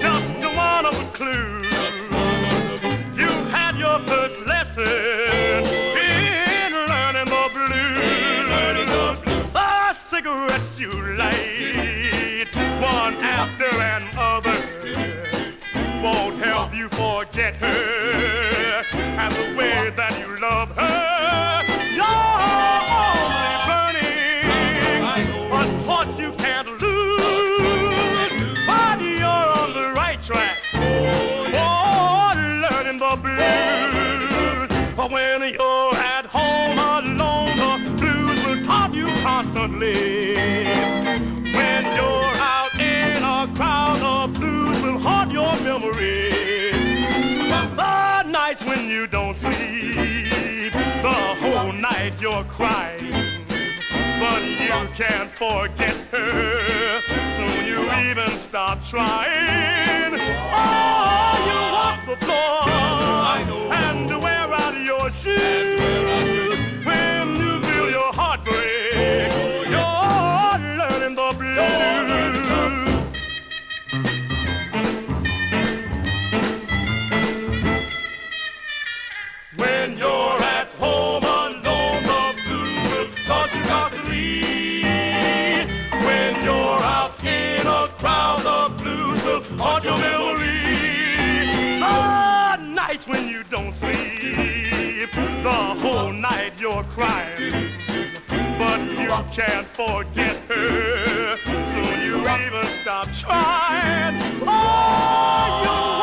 just one of the clues. You. Oh, had your first lesson you light, one after another, won't help you forget her and the way that you love her. You're only burning torch you can't lose, but you're on the right track. Oh, learning the blues. But when you're constantly. When you're out in a crowd, the blues will haunt your memory. The nights when you don't sleep, the whole night you're crying. But you can't forget her, so you even stop trying. Oh, you walk the floor and wear out your shoes. Memory. Ah, nights when you don't sleep, the whole night you're crying. But you can't forget her, so you even stop trying. Oh, you